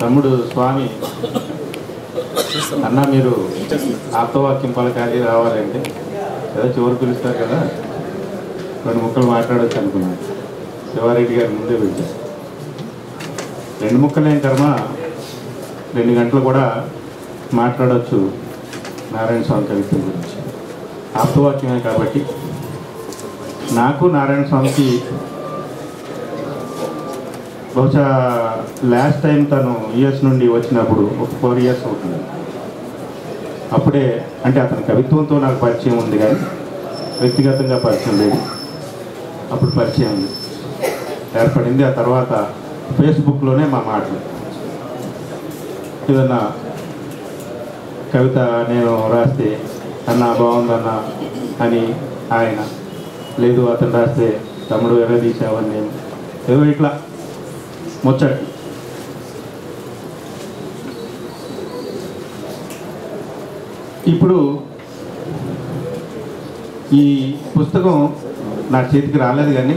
తమ్ముడు స్వామి అన్న మీరు ఆత్మవాక్యం పలకాలి రావాలంటే ఏదో చివరి పిలుస్తారు కదా రెండు ముక్కలు మాట్లాడొచ్చు అనుకున్నాను. శివారెడ్డి గారి ముందే పిలిచారు రెండు ముక్కలేం కర్మ రెండు గంటలు కూడా మాట్లాడవచ్చు నారాయణ స్వామి కవిత్వం గురించి. ఆప్తవాక్యమే కాబట్టి నాకు నారాయణ స్వామికి బహుశా లాస్ట్ టైం తను యుఎస్ నుండి వచ్చినప్పుడు ఒక ఫోర్ ఇయర్స్ అవుతుంది. అప్పుడే అంటే అతని కవిత్వంతో నాకు పరిచయం ఉంది కానీ వ్యక్తిగతంగా పరిచయం లేదు. అప్పుడు పరిచయం ఉంది. ఏర్పడింది. ఆ తర్వాత ఫేస్బుక్లోనే మా మాటలు. ఏదన్నా కవిత నేను రాస్తే అన్న బాగుందన్న అని ఆయన లేదు అతను రాస్తే తమ్ముడు ఎలా తీసావని నేను. ఏదో ఇట్లా. ముచ్చట్లు ఇప్పుడు ఈ పుస్తకం నా చేతికి రాలేదు కానీ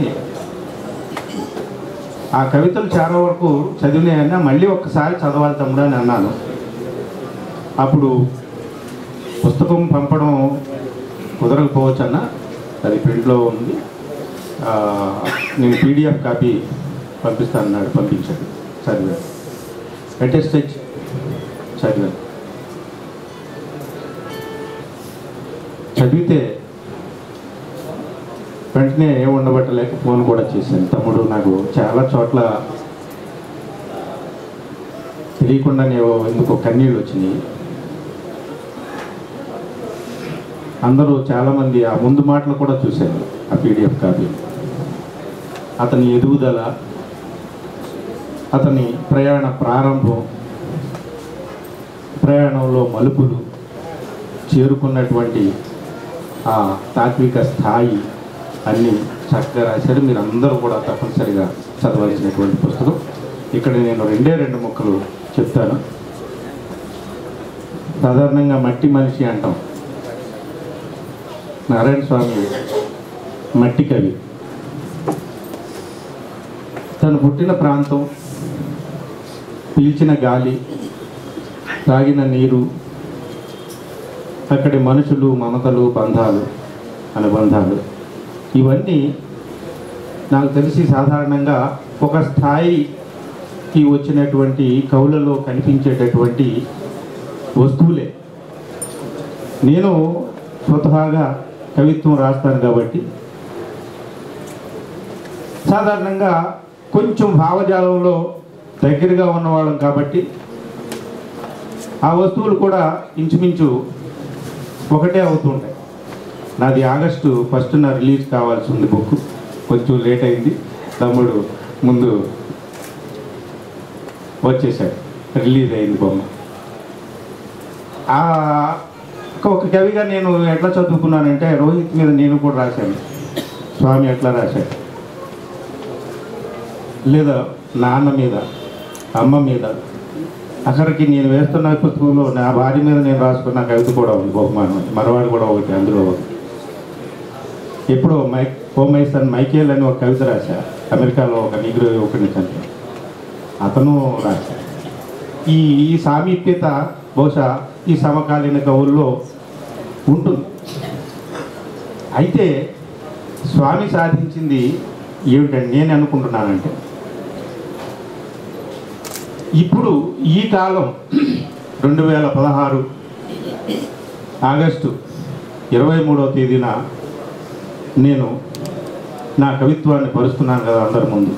ఆ కవితలు చాలా వరకు చదివినాయన్నా మళ్ళీ ఒక్కసారి చదవాలి తమ్ముడు అని అన్నాను. అప్పుడు పుస్తకం పంపడం కుదరకపోవచ్చు అన్న అది ప్రింట్లో ఉంది. నేను పీడిఎఫ్ కాపీ పంపిస్తాను అన్నాడు పంపించాడు. చదివాను అటెస్ట్ చదివాను చదివితే వెంటనే ఏం ఉండబట్టలేక ఫోన్ కూడా చేశాను. తమ్ముడు నాకు చాలా చోట్ల తెలియకుండానే ఓ ఎందుకో కన్నీళ్ళు వచ్చినాయి. అందరూ చాలామంది ఆ ముందు మాటలు కూడా చూశారు ఆ పీడిఎఫ్ కాపీ. అతని ఎదుగుదల అతని ప్రయాణ ప్రారంభం ప్రయాణంలో మలుపులు చేరుకున్నటువంటి ఆ తాత్విక స్థాయి అన్నీ చక్కగా రాశారు. మీరు అందరూ కూడా తప్పనిసరిగా చదవాల్సినటువంటి పుస్తకం. ఇక్కడ నేను రెండే రెండు ముక్కలు చెప్తాను. సాధారణంగా మట్టి మనిషి అంటాం. నారాయణ స్వామి మట్టి కవి. తను పుట్టిన ప్రాంతం పీల్చిన గాలి తాగిన నీరు అక్కడి మనుషులు మమతలు బంధాలు అనుబంధాలు. ఇవన్నీ నాకు తెలిసి సాధారణంగా ఒక స్థాయికి వచ్చినటువంటి కవులలో కనిపించేటటువంటి వస్తువులే. నేను స్వతహాగా కవిత్వం రాస్తాను కాబట్టి. సాధారణంగా కొంచెం భావజాలంలో దగ్గరగా ఉన్నవాళ్ళం కాబట్టి ఆ వస్తువులు కూడా ఇంచుమించు ఒకటే అవుతుంటాయి. నాది ఆగస్టు ఫస్ట్ నా రిలీజ్ కావాల్సి ఉంది బుక్. కొంచెం లేట్ అయింది. తమ్ముడు ముందు వచ్చేసాడు. రిలీజ్ అయింది బొమ్మ. ఒక కవిగా నేను ఎట్లా చదువుకున్నానంటే రోహిత్ మీద నేను కూడా రాశాను. స్వామి ఎట్లా రాశాడు? లేదా నాన్న మీద? అమ్మ మీద. అక్కడికి నేను వేస్తున్న పుస్తకంలో నా భార్య మీద నేను రాసుకున్న కవిత కూడా ఉంది బహుమానం. మరవాడు కూడా ఒకటి అందులో ఒకటి ఎప్పుడో మై ఓ మైకేల్ అని ఒక కవిత రాశా. అమెరికాలో ఒక నిగ్రో యువకుడిని చంపి అతను రాశా. ఈ ఈ సామీప్యత బహుశా ఈ సమకాలీన కవుల్లో ఉంటుంది. అయితే స్వామి సాధించింది ఏమిటంటే నేను అనుకుంటున్నానంటే ఇప్పుడు ఈ కాలం రెండు వేల పదహారు ఆగస్టు ఇరవై మూడవ తేదీన నేను నా కవిత్వాన్ని పరుస్తున్నాను కదా అందరి ముందు.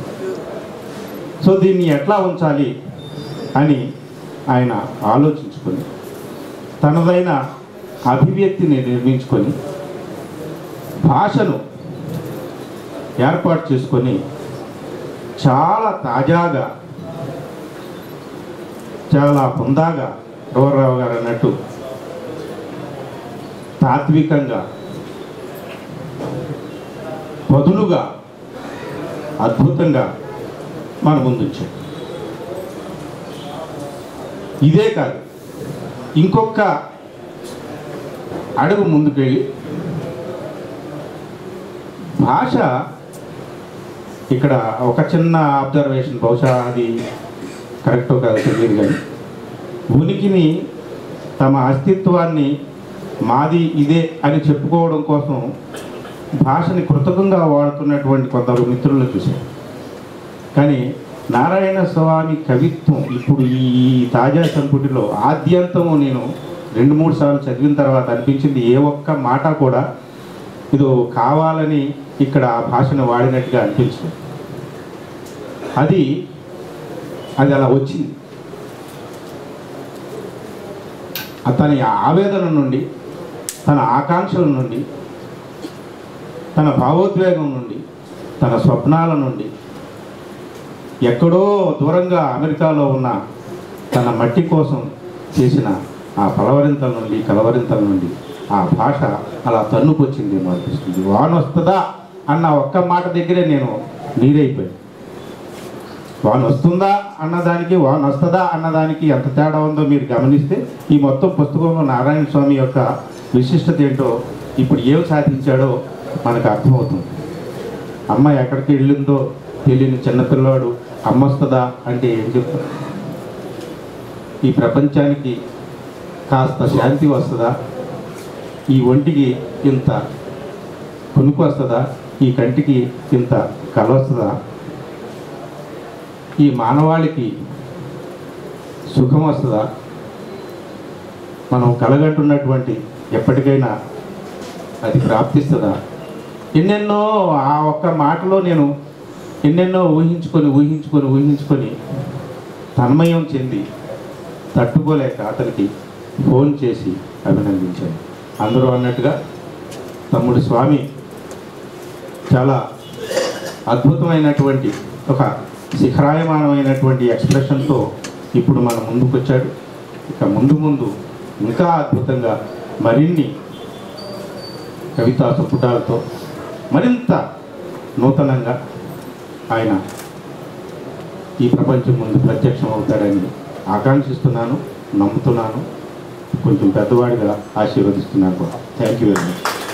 సో దీన్ని ఎట్లా ఉంచాలి అని ఆయన ఆలోచించుకొని తనదైన అభివ్యక్తిని నిర్మించుకొని భాషను ఏర్పాటు చేసుకొని చాలా తాజాగా చాలా హుందాగా గౌరవరావు గారు అన్నట్టు. తాత్వికంగా పదులుగా అద్భుతంగా మన ముందుంచాడు ఇదే కాదు ఇంకొక అడుగు ముందుకెళ్ళి భాష ఇక్కడ ఒక చిన్న అబ్జర్వేషన్ బహుశా అది కరెక్టో కాదు తెలియదు కానీ ఉనికిని తమ అస్తిత్వాన్ని మాది ఇదే అని చెప్పుకోవడం కోసం భాషని కృతకంగా వాడుతున్నటువంటి కొందరు మిత్రులను చూశారు. కానీ నారాయణ స్వామి కవిత్వం ఇప్పుడు ఈ తాజా సంపుటిలో ఆద్యంతము నేను రెండు మూడు సార్లు చదివిన తర్వాత అనిపించింది ఏ ఒక్క మాట కూడా ఇది కావాలని ఇక్కడ ఆ భాషను వాడినట్టుగా అనిపించింది. అది అది అలా వచ్చింది. అతని ఆవేదన నుండి తన ఆకాంక్షల నుండి తన భావోద్వేగం నుండి తన స్వప్నాల నుండి ఎక్కడో దూరంగా అమెరికాలో ఉన్న తన మట్టి కోసం చేసిన ఆ పలవరింతల నుండి కలవరింతల నుండి ఆ భాష అలా తన్నుకొచ్చింది అనిపిస్తుంది. వానొస్తుందా అన్న ఒక్క మాట దగ్గరే నేను నీరైపోయాను. వాన వస్తుందా అన్నదానికి వాన వస్తుందా అన్నదానికి ఎంత తేడా ఉందో మీరు గమనిస్తే ఈ మొత్తం పుస్తకంలో నారాయణ స్వామి యొక్క విశిష్టత ఏంటో ఇప్పుడు ఏం సాధించాడో మనకు అర్థమవుతుంది. అమ్మ ఎక్కడికి వెళ్ళిందో తెలియని చిన్నపిల్లవాడు అమ్మ వస్తుందా అంటే ఏం చెప్తాడు ఈ ప్రపంచానికి కాస్త శాంతి వస్తుందా? ఈ ఒంటికి ఇంత కొనుక్కు వస్తుందా? ఈ కంటికి ఇంత కల వస్తుందా? ఈ మానవాళికి సుఖం వస్తుందా మనం కలగంటున్నటువంటి ఎప్పటికైనా అది ప్రాప్తిస్తుందా? ఎన్నెన్నో ఆ ఒక్క మాటలో నేను ఎన్నెన్నో ఊహించుకొని ఊహించుకొని ఊహించుకొని తన్మయం చెంది తట్టుకోలేక అతనికి ఫోన్ చేసి అభినందించాను. అందరూ అన్నట్టుగా తమ్ముడు స్వామి చాలా అద్భుతమైనటువంటి ఒక శిఖరాయమానమైనటువంటి ఎక్స్ప్రెషన్తో ఇప్పుడు మన ముందుకు వచ్చాడు ఇక ముందు ముందు ఇంకా అద్భుతంగా మరిన్ని కవితా సంపుటాలతో మరింత నూతనంగా ఆయన ఈ ప్రపంచం ముందు ప్రత్యక్షం అవుతాడని ఆకాంక్షిస్తున్నాను నమ్ముతున్నాను. కొంచెం పెద్దవాడిగా ఆశీర్వదిస్తున్నాను కూడా. Thank you very much